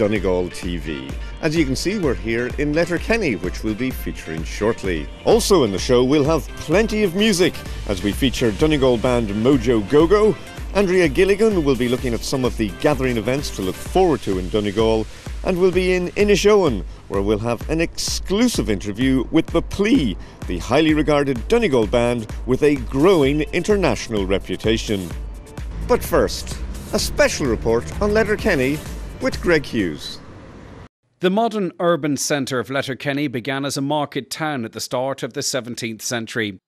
Donegal TV. As you can see, we're here in Letterkenny, which we'll be featuring shortly. Also in the show, we'll have plenty of music as we feature Donegal band Mojo Go-Go. Andrea Gilligan will be looking at some of the gathering events to look forward to in Donegal, and we'll be in Inishowen, where we'll have an exclusive interview with The Plea, the highly regarded Donegal band with a growing international reputation. But first, a special report on Letterkenny with Greg Hughes. The modern urban centre of Letterkenny began as a market town at the start of the 17th century.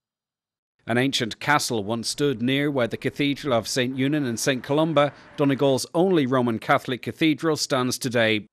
An ancient castle once stood near where the Cathedral of St Eunan and St Columba, Donegal's only Roman Catholic cathedral, stands today.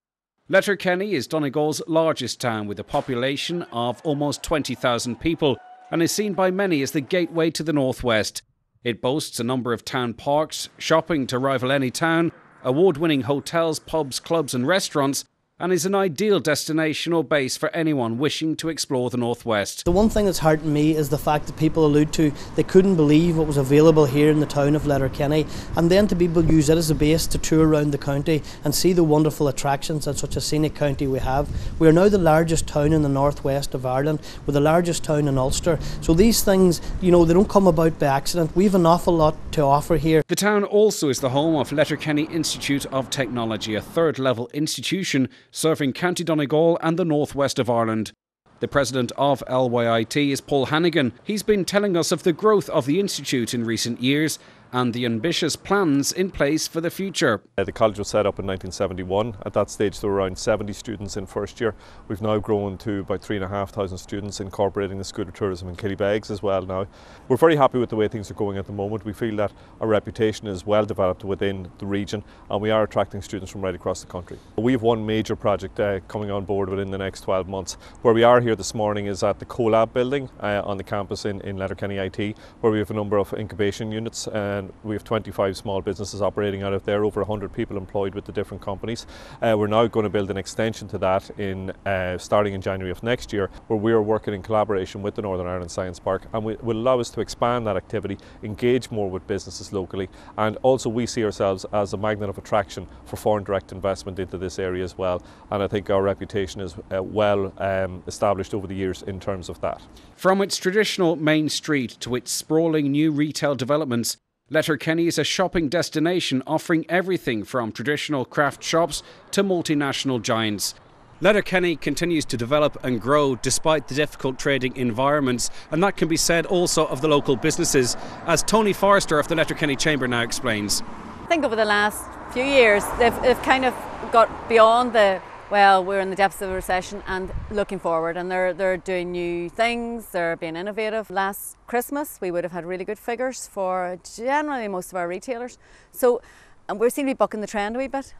Letterkenny is Donegal's largest town with a population of almost 20,000 people and is seen by many as the gateway to the northwest. It boasts a number of town parks, shopping to rival any town, award winning hotels, pubs, clubs, and restaurants, and is an ideal destination or base for anyone wishing to explore the Northwest. The one thing that's hurting me is the fact that people allude to they couldn't believe what was available here in the town of Letterkenny, and then to be able to use it as a base to tour around the county and see the wonderful attractions that such a scenic county we have. We are now the largest town in the northwest of Ireland, we're the largest town in Ulster. So these things, you know, they don't come about by accident. We have an awful lot to offer here. The town also is the home of Letterkenny Institute of Technology, a third level institution serving County Donegal and the northwest of Ireland. The president of LYIT is Paul Hannigan. He's been telling us of the growth of the institute in recent years and the ambitious plans in place for the future. Uh, the college was set up in 1971. At that stage, there were around 70 students in first year. We've now grown to about 3,500 students, incorporating the School of Tourism in Killybegs as well now. We're very happy with the way things are going at the moment. We feel that our reputation is well developed within the region and we are attracting students from right across the country. We have one major project uh, coming on board within the next 12 months. Where we are here this morning is at the CoLab building uh, on the campus in, in Letterkenny IT, where we have a number of incubation units. Uh, and we have 25 small businesses operating out of there, over 100 people employed with the different companies. Uh, we're now going to build an extension to that in uh, starting in January of next year, where we are working in collaboration with the Northern Ireland Science Park, and we, will allow us to expand that activity, engage more with businesses locally, and also we see ourselves as a magnet of attraction for foreign direct investment into this area as well. And I think our reputation is uh, well um, established over the years in terms of that. From its traditional main street to its sprawling new retail developments, Letterkenny is a shopping destination offering everything from traditional craft shops to multinational giants. Letterkenny continues to develop and grow despite the difficult trading environments, and that can be said also of the local businesses, as Tony Forrester of the Letterkenny Chamber now explains. I think over the last few years, they've, they've kind of got beyond the well, we're in the depths of a recession and looking forward, and they're they're doing new things. They're being innovative. Last Christmas, we would have had really good figures for generally most of our retailers. So, and we seem to be bucking the trend a wee bit.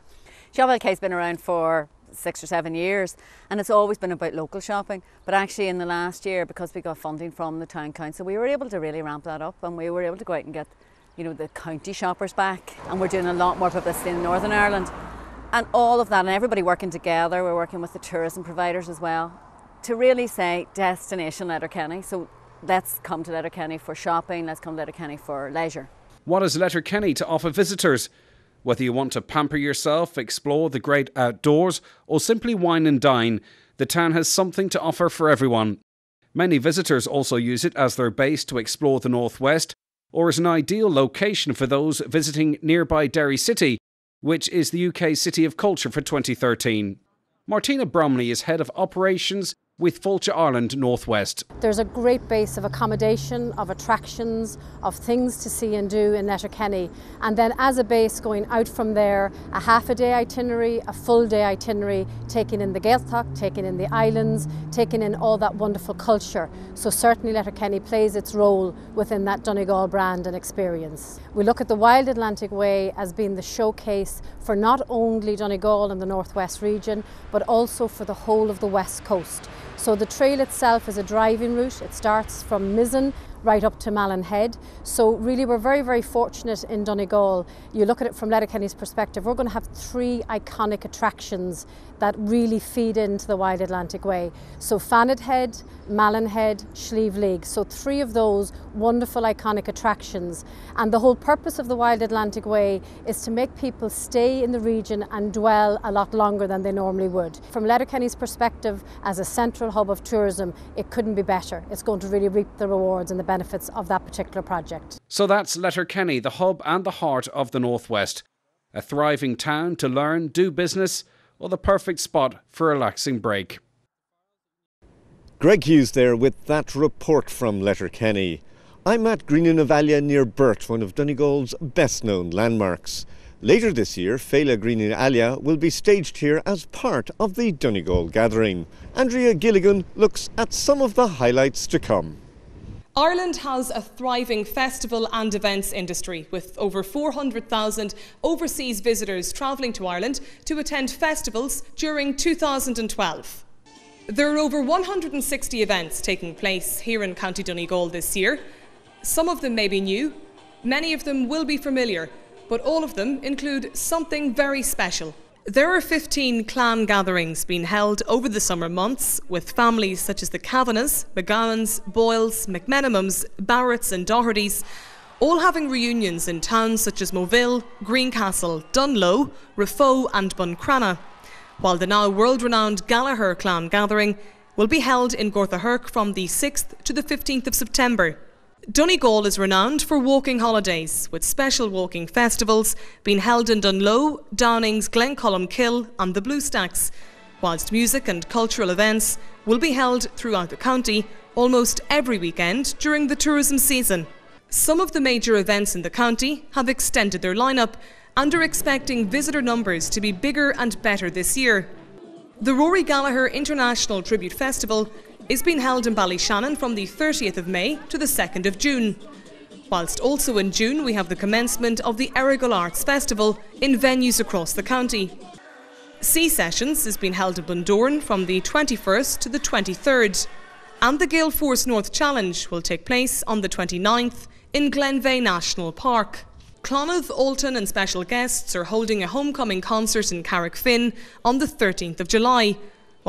Shop LK has been around for six or seven years, and it's always been about local shopping. But actually, in the last year, because we got funding from the town council, we were able to really ramp that up, and we were able to go out and get, you know, the county shoppers back. And we're doing a lot more publicity in Northern Ireland and all of that, and everybody working together, we're working with the tourism providers as well, to really say destination Letterkenny. So let's come to Letterkenny for shopping, let's come to Letterkenny for leisure. What is Letterkenny to offer visitors? Whether you want to pamper yourself, explore the great outdoors, or simply wine and dine, the town has something to offer for everyone. Many visitors also use it as their base to explore the northwest, or as an ideal location for those visiting nearby Derry City which is the UK's City of Culture for 2013. Martina Bromley is head of operations with Fáilte Ireland Northwest. There's a great base of accommodation, of attractions, of things to see and do in Letterkenny. And then as a base going out from there, a half a day itinerary, a full day itinerary, taking in the Gaeltacht, taking in the islands, taking in all that wonderful culture. So certainly Letterkenny plays its role within that Donegal brand and experience. We look at the Wild Atlantic Way as being the showcase for not only Donegal and the Northwest region, but also for the whole of the West Coast. So the trail itself is a driving route. It starts from Mizen right up to Malin Head. So really we're very, very fortunate in Donegal. You look at it from Letterkenny's perspective, we're going to have three iconic attractions that really feed into the Wild Atlantic Way. So Fanad Head, Malin Head, Slieve League. So three of those wonderful iconic attractions. And the whole purpose of the Wild Atlantic Way is to make people stay in the region and dwell a lot longer than they normally would. From Letterkenny's perspective, as a central hub of tourism, it couldn't be better. It's going to really reap the rewards and the benefits of that particular project. So that's Letterkenny, the hub and the heart of the Northwest. A thriving town to learn, do business, or the perfect spot for a relaxing break. Greg Hughes there with that report from Letterkenny. I'm at Greenanavallia near Burt, one of Donegal's best known landmarks. Later this year, Féile Greenanavallia will be staged here as part of the Donegal Gathering. Andrea Gilligan looks at some of the highlights to come. Ireland has a thriving festival and events industry with over 400,000 overseas visitors travelling to Ireland to attend festivals during 2012. There are over 160 events taking place here in County Donegal this year. Some of them may be new, many of them will be familiar, but all of them include something very special. There are 15 clan gatherings being held over the summer months with families such as the Kavanaghs, McGowans, Boyles, McMenamins, Barretts, and Dohertys, all having reunions in towns such as Moville, Greencastle, Dungloe, Raphoe, and Buncrana, while the now world renowned Gallagher clan gathering will be held in Gortahork from the 6th to the 15th of September. Donegal is renowned for walking holidays, with special walking festivals being held in Dungloe, Downings, Glencolumbkille, and the Blue Stacks, whilst music and cultural events will be held throughout the county almost every weekend during the tourism season. Some of the major events in the county have extended their lineup and are expecting visitor numbers to be bigger and better this year. The Rory Gallagher International Tribute Festival is being held in Ballyshannon from the 30th of May to the 2nd of June. Whilst also in June we have the commencement of the Errigal Arts Festival in venues across the county. Sea Sessions is being held in Bundoran from the 21st to the 23rd, and the Gaelforce North Challenge will take place on the 29th in Glenveagh National Park. Clannad, Altan and special guests are holding a homecoming concert in Carrickfinn on the 13th of July,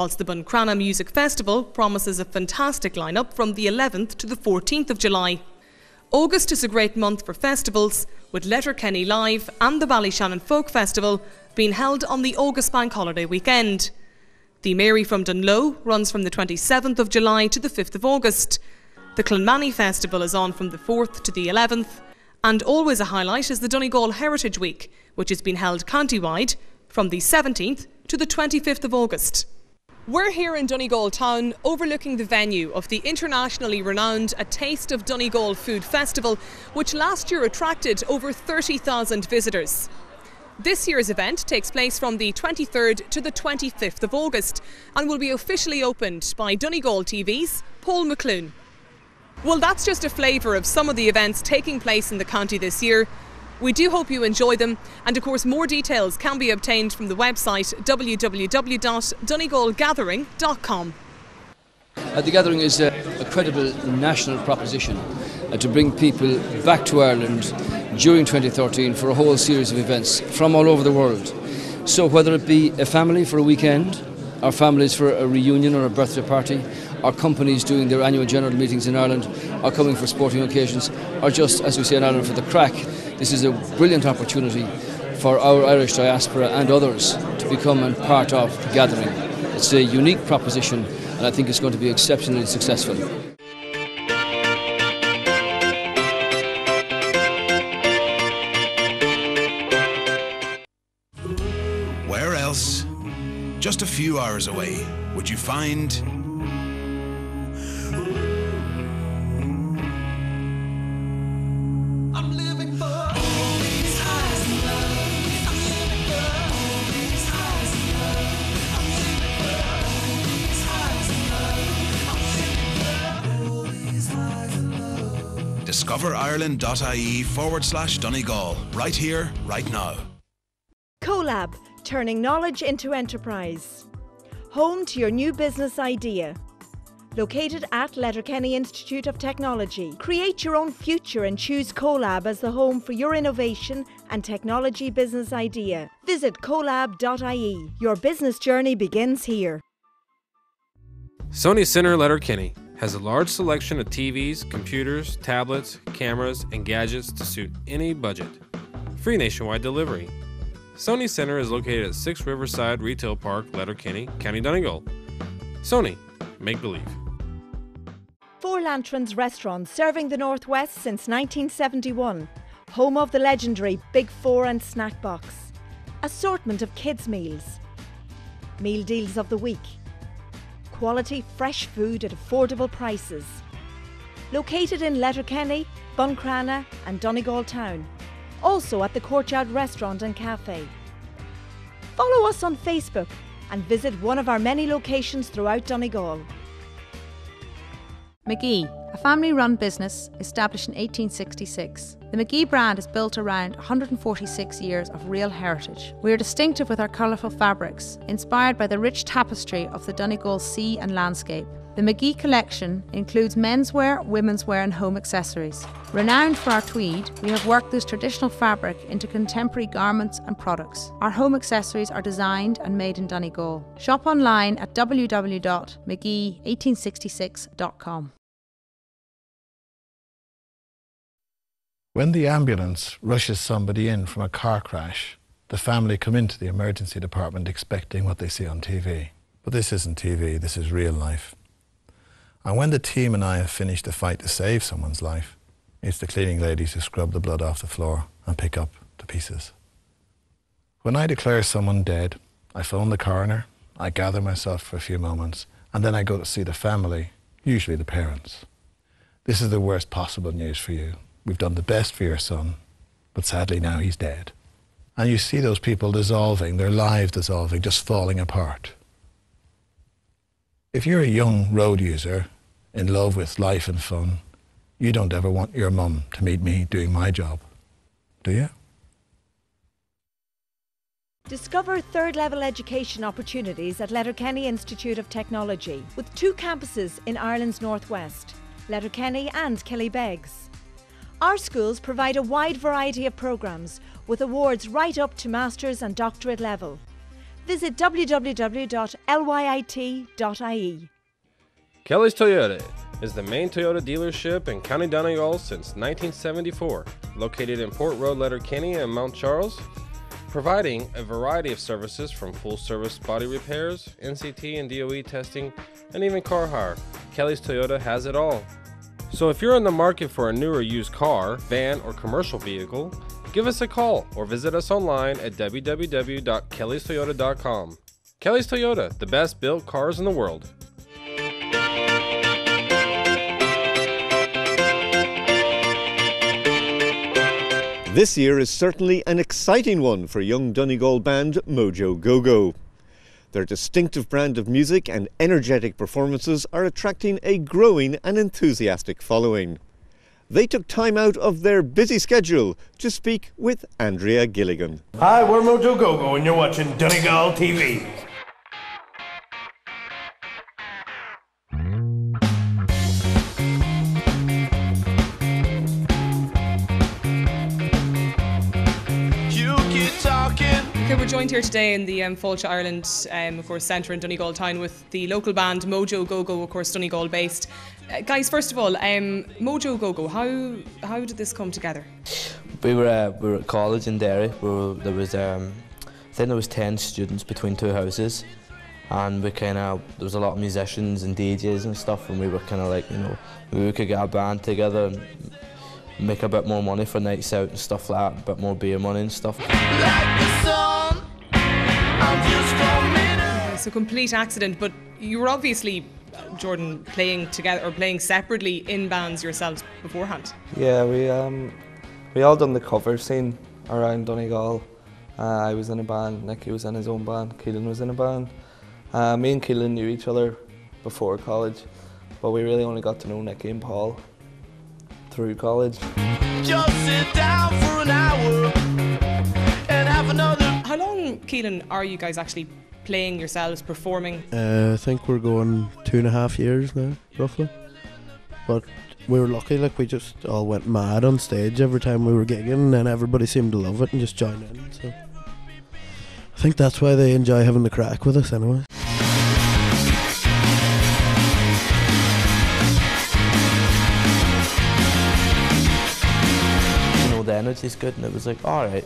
whilst the Buncrana Music Festival promises a fantastic lineup from the 11th to the 14th of July. August is a great month for festivals, with Letterkenny Live and the Ballyshannon Folk Festival being held on the August Bank Holiday weekend. The Mary from Dungloe runs from the 27th of July to the 5th of August. The Clonmany Festival is on from the 4th to the 11th, and always a highlight is the Donegal Heritage Week, which has been held county-wide from the 17th to the 25th of August. We're here in Donegal town overlooking the venue of the internationally renowned A Taste of Donegal Food Festival, which last year attracted over 30,000 visitors. This year's event takes place from the 23rd to the 25th of August and will be officially opened by Donegal TV's Paul McClune. Well, that's just a flavour of some of the events taking place in the county this year. We do hope you enjoy them, and of course, more details can be obtained from the website www.donegalgathering.com. Uh, the gathering is a, a credible national proposition uh, to bring people back to Ireland during 2013 for a whole series of events from all over the world. So, whether it be a family for a weekend, or families for a reunion or a birthday party, or companies doing their annual general meetings in Ireland, or coming for sporting occasions, or just, as we say in Ireland, for the crack, this is a brilliant opportunity for our Irish diaspora and others to become a part of the gathering. It's a unique proposition and I think it's going to be exceptionally successful. Where else, just a few hours away, would you find discoverireland.ie forward slash Donegal. Right here, right now. CoLab, turning knowledge into enterprise. Home to your new business idea. located at Letterkenny Institute of Technology. Create your own future and choose CoLab as the home for your innovation and technology business idea. Visit colab.ie. Your business journey begins here. Sony Center Letterkenny has a large selection of TVs, computers, tablets, cameras, and gadgets to suit any budget. Free nationwide delivery. Sony Center is located at 6 Riverside Retail Park, Letterkenny, County Donegal. Sony, make believe. Four Lanterns Restaurant serving the Northwest since 1971. Home of the legendary Big Four and Snack Box. Assortment of kids' meals. Meal deals of the week. Quality fresh food at affordable prices. Located in Letterkenny, Buncrana and Donegal Town. Also at the Courtyard Restaurant and Cafe. Follow us on Facebook and visit one of our many locations throughout Donegal. Magee, a family run business established in 1866. The Magee brand is built around 146 years of real heritage. We are distinctive with our colourful fabrics, inspired by the rich tapestry of the Donegal sea and landscape. The Magee collection includes menswear, women's wear, and home accessories. Renowned for our tweed, we have worked this traditional fabric into contemporary garments and products. Our home accessories are designed and made in Donegal. Shop online at www.magee1866.com. When the ambulance rushes somebody in from a car crash, the family come into the emergency department expecting what they see on TV. But this isn't TV, this is real life. And when the team and I have finished the fight to save someone's life, it's the cleaning ladies who scrub the blood off the floor and pick up the pieces. When I declare someone dead, I phone the coroner, I gather myself for a few moments, and then I go to see the family, usually the parents. This is the worst possible news for you. We've done the best for your son, but sadly now he's dead. And you see those people dissolving, their lives dissolving, just falling apart. If you're a young road user in love with life and fun, you don't ever want your mum to meet me doing my job, do you? Discover third level education opportunities at Letterkenny Institute of Technology with two campuses in Ireland's northwest, Letterkenny and Killybegs. Our schools provide a wide variety of programmes with awards right up to master's and doctorate level. Visit www.lyit.ie. Kelly's Toyota is the main Toyota dealership in County Donegal since 1974, located in Port Road, Letterkenny, and Mount Charles, providing a variety of services from full service body repairs, NCT and DOE testing, and even car hire. Kelly's Toyota has it all. So if you're in the market for a new or used car, van, or commercial vehicle, give us a call or visit us online at www.kellystoyota.com. Kelly's Toyota, the best built cars in the world. This year is certainly an exciting one for young Donegal band Mojo Go-Go. Their distinctive brand of music and energetic performances are attracting a growing and enthusiastic following. They took time out of their busy schedule to speak with Andrea Gilligan. Hi, we're Mojo Go-Go and you're watching Donegal TV. Joined here today in the um, Fáilte Ireland, um, of course, centre in Donegal Town with the local band Mojo Go-Go, of course, Donegal based. Uh, guys, first of all, um, Mojo Go-Go, how how did this come together? We were uh, we were at college in Derry. We were, there was um, I think there was ten students between two houses, and we kind of there was a lot of musicians and DJs and stuff, and we were kind of like you know maybe we could get a band together and make a bit more money for nights out and stuff like that, a bit more beer money and stuff. It's a complete accident, but you were obviously, uh, Jordan, playing together or playing separately in bands yourselves beforehand. Yeah, we um, we all done the cover scene around Donegal. Uh, I was in a band, Nicky was in his own band, Keelan was in a band. Uh, me and Keelan knew each other before college, but we really only got to know Nicky and Paul through college. Just sit down for an hour and have another. How long, Keelan, are you guys actually playing yourselves, performing? Uh, I think we're going two and a half years now, roughly. But we were lucky, like we just all went mad on stage every time we were gigging, and everybody seemed to love it and just join in. So I think that's why they enjoy having the crack with us, anyway. You know, the energy's good, and it was like, all right.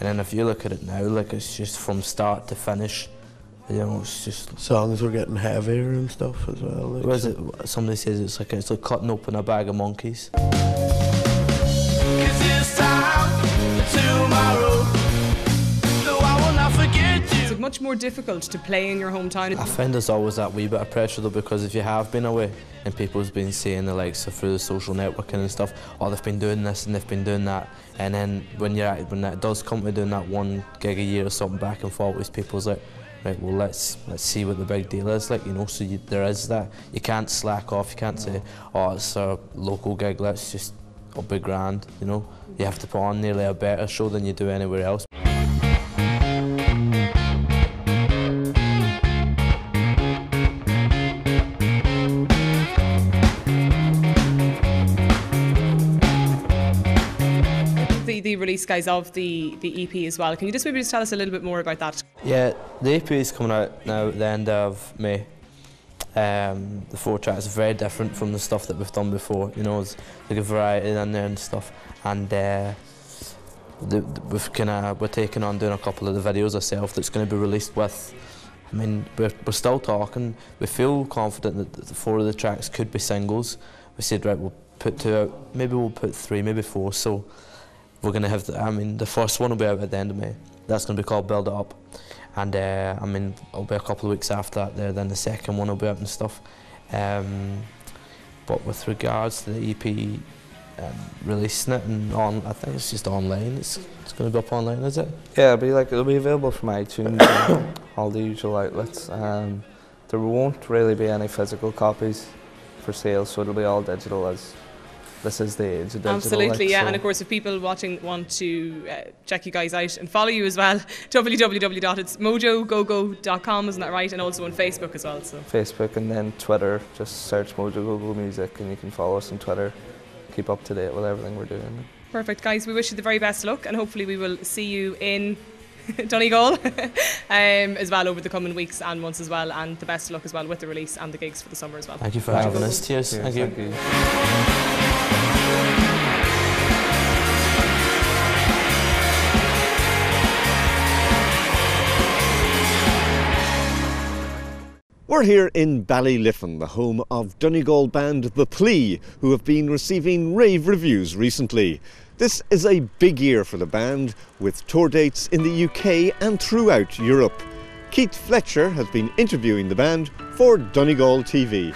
And then if you look at it now, like it's just from start to finish. You know, it's just songs were getting heavier and stuff as well. Like, What is so- it? Somebody says it's like it's like cutting open a bag of monkeys. Is it much more difficult to play in your hometown? I find there's always that wee bit of pressure though because if you have been away and people's been seeing the likes of through the social networking and stuff, oh they've been doing this and they've been doing that, and then when you're at, when that does come to doing that one gig a year or something back and forth with people's like, right, well let's let's see what the big deal is like, you know. So you, there is that you can't slack off, you can't say, oh it's a local gig, let's just up be grand, you know. You have to put on nearly a better show than you do anywhere else. The, release, guys, of the, the EP as well. Can you just maybe just tell us a little bit more about that? Yeah, the EP is coming out now at the end of May. Um, the four tracks are very different from the stuff that we've done before. You know, it's like a variety in there and stuff. And uh, the, the- we've kind of we're taking on doing a couple of the videos ourselves that's going to be released with. I mean, we're, we're still talking. We feel confident that the four of the tracks could be singles. We said, right, we'll put two out. Maybe we'll put three, maybe four. So we're going to have, the, I mean, the first one will be out at the end of May. That's going to be called Build It Up. And uh, I mean, it'll be a couple of weeks after that there, then the second one will be out and stuff. Um, but with regards to the EP, um, releasing it and on, I think it's just online. It's, it's going to be up online, is it? Yeah, it'll be like it'll be available from iTunes and all the usual outlets. Um, there won't really be any physical copies for sale, so it'll be all digital as this is the age of digital. Absolutely, like, yeah. so- And of course, if people watching want to uh, check you guys out and follow you as well, www.itsmojogogo.com, isn't that right? And also on Facebook as well. So Facebook and then Twitter. Just search Mojo Go-Go Music and you can follow us on Twitter. Keep up to date with everything we're doing. perfect, guys. We wish you the very best luck, and hopefully, we will see you in Donegal um, as well over the coming weeks and months as well. And the best of luck as well with the release and the gigs for the summer as well. Thank you for having us. Cheers. Cheers, Thank you. thank you. We're here in Ballyliffin, the home of Donegal band The Plea, who have been receiving rave reviews recently. This is a big year for the band, with tour dates in the UK and throughout Europe. Keith Fletcher has been interviewing the band for Donegal TV.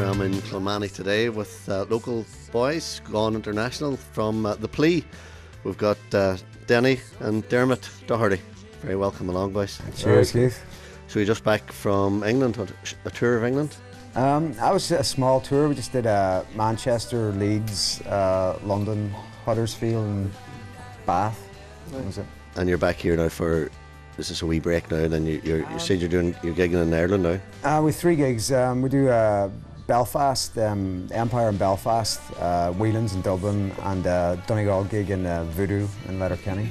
I'm in Kilmarnock today with uh, local boys, Gone International from uh, The Plea. We've got uh, Denny and Dermot Doherty. Very welcome along, boys. Cheers, Keith. So you're just back from England, a tour of England? Um, that was a small tour. We just did uh, Manchester, Leeds, uh, London, Huddersfield, and Bath. It. And you're back here now for, this is a wee break now? Then you, you're, you said you're doing, you're gigging in Ireland now? Uh, with three gigs, um, we do uh, Belfast, um, Empire in Belfast, uh, Whelan's in Dublin, and uh, Donegal gig in uh, Voodoo in Letterkenny.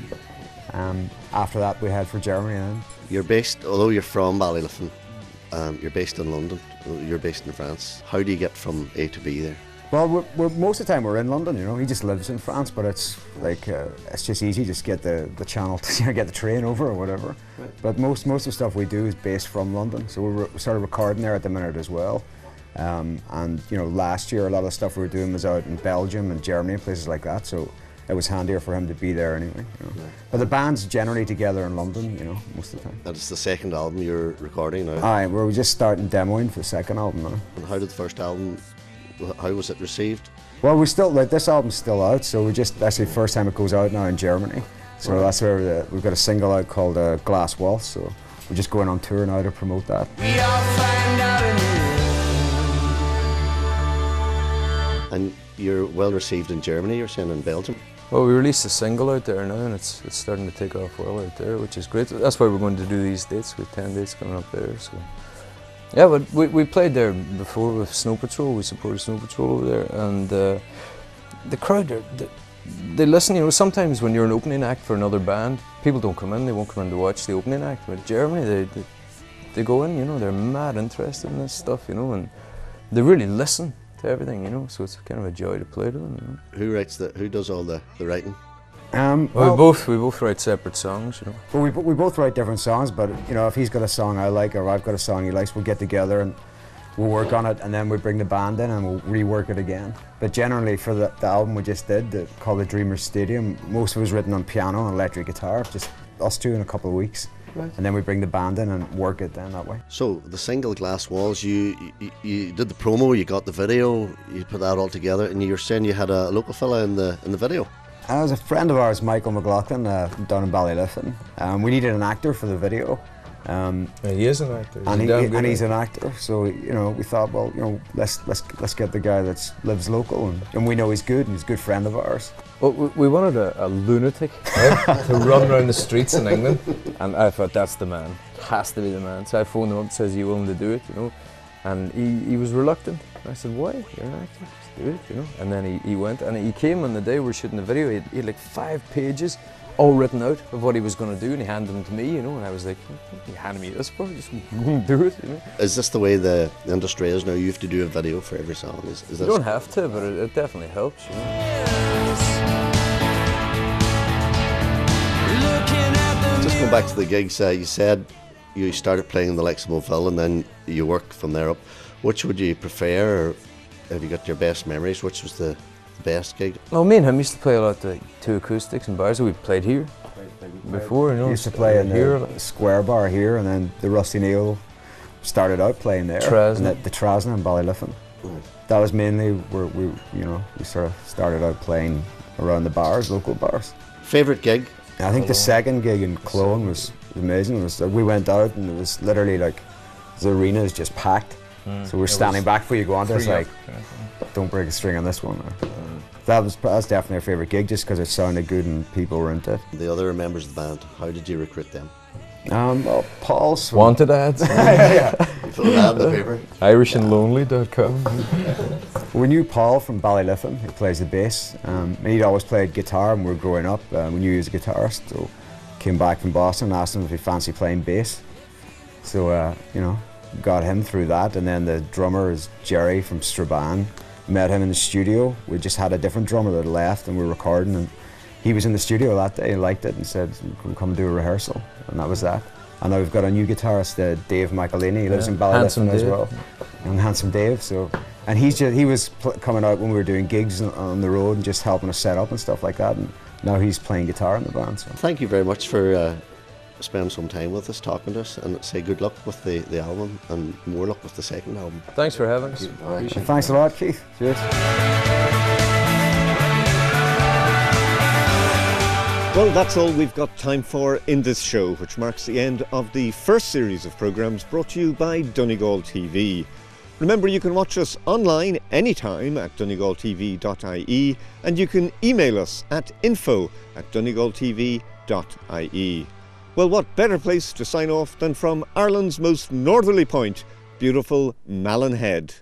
Um, after that, we head for Germany. Then. You're based, although you're from Ballyliffin, um, you're based in London, you're based in France. How do you get from A to B there? Well, we're, we're, most of the time we're in London. You know, he just lives in France, but it's like uh, it's just easy. Just get the, the channel, to, you know, get the train over or whatever. But most most of the stuff we do is based from London, so we're re- sort of recording there at the minute as well. Um, and you know, last year a lot of the stuff we were doing was out in Belgium and Germany and places like that. So it was handier for him to be there anyway. You know. But the band's generally together in London, you know, most of the time. And it's the second album you're recording now. Aye, we're just starting demoing for the second album now. And how did the first album? How was it received? Well, we still like this album's still out, so we just that's the first time it goes out now in Germany. So Right. that's where the, we've got a single out called uh, Glass Waltz. So we're just going on tour now to promote that. You're well received in Germany. You're saying in Belgium. Well, we released a single out there now, and it's it's starting to take off well out there, which is great. That's why we're going to do these dates with ten dates coming up there. So, yeah, but we, we played there before with Snow Patrol. We supported Snow Patrol over there, and uh, the crowd they, they listen. You know, sometimes when you're an opening act for another band, people don't come in. They won't come in to watch the opening act. But Germany, they, they they go in. You know, they're mad interested in this stuff. You know, and they really listen to everything. You know, so it's kind of a joy to play to them. You know. Who writes the? Who does all the, the writing? Um, Well, we both we both write separate songs, you know. Well, we, we both write different songs, but you know, if he's got a song I like or I've got a song he likes, we'll get together and we'll work on it, and then we bring the band in and we'll rework it again. But generally, for the, the album we just did, the, called the Dreamers Stadium, most of it was written on piano and electric guitar, just us two in a couple of weeks, Right. and then we bring the band in and work it then that way. So the single Glass Walls, you, you you did the promo, you got the video, you put that all together, and you're saying you had a local fella in the in the video. Uh, was a friend of ours, Michael McLaughlin, uh, down in Ballyliffin. Um, we needed an actor for the video. Um, he is an actor. He's and, a he, damn good and he's an actor. So you know, we thought, well, you know, let's let's let's get the guy that lives local, and, and we know he's good, and he's a good friend of ours. Well, we, we wanted a, a lunatic to run around the streets in England, and I thought that's the man, has to be the man. So I phoned him up, and says, "You willing to do it?" You know, and he, he was reluctant. I said, "Why? You're an actor, just do it." You know, and then he, he went, and he came on the day we were shooting the video. He had, he had like five pages, all written out of what he was going to do, and he handed them to me. You know, and I was like, "You handed me this for? Just do it." You know. Is this the way the industry is now? You have to do a video for every song. Is, is You don't have to, but it, it definitely helps. You know. Just going back to the gigs, uh, you said you started playing in the of and then you worked from there up. Which would you prefer, or have you got your best memories? Which was the best gig? Well, me and him used to play a lot of two acoustics and bars. that We played here before, you know. used to play in here. the Square Bar here, and then the Rusty Neal started out playing there. Trasna. And the, the Trasna in Ballyliffin. That was mainly where we, you know, we sort of started out playing around the bars, local bars. Favorite gig? I think the second gig in Cologne was amazing. It was, uh, we went out and it was literally like the arena is just packed. Mm. So we're It standing back for you go on there. It's like, up, don't break a string on this one. That was that was definitely our favorite gig, just because it sounded good and people were into it. The other members of the band, how did you recruit them? Um, well, Paul Swan- Wanted ads. yeah. You put an ad the paper. IrishandLonely.com. We knew Paul from Ballyliffin, who plays the bass. Um, and he'd always played guitar when we were growing up. Uh, we knew he was a guitarist, so came back from Boston and asked him if he fancied playing bass. So, uh, you know, got him through that. And then the drummer is Jerry from Strabane. Met him in the studio. We just had a different drummer that left and we were recording. And he was in the studio that day and liked it and said, "Come- come do a rehearsal. And that was that. And now we've got a new guitarist, uh, Dave Michaelini. He lives Yeah, in Ballyliffin Handsome as well. Young handsome Dave. So, and he's just he was coming out when we were doing gigs on, on the road and just helping us set up and stuff like that. And now he's playing guitar in the band. So. Thank you very much for uh, spending some time with us, talking to us, and say good luck with the, the album and more luck with the second album. Thanks for having us. Appreciate. Thanks a lot, Keith. Cheers. Well, that's all we've got time for in this show, which marks the end of the first series of programmes brought to you by Donegal TV. Remember, you can watch us online anytime at donegaltv.ie and you can email us at info at donegaltv.ie. Well, what better place to sign off than from Ireland's most northerly point, beautiful Malin Head.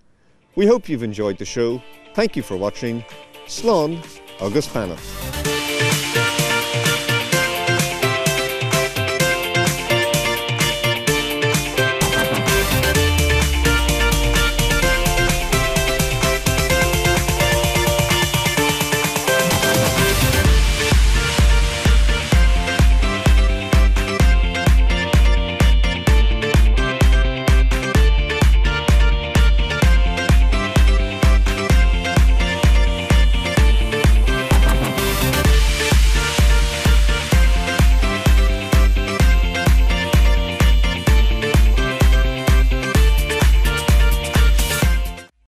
We hope you've enjoyed the show. Thank you for watching. Slán agus beannacht.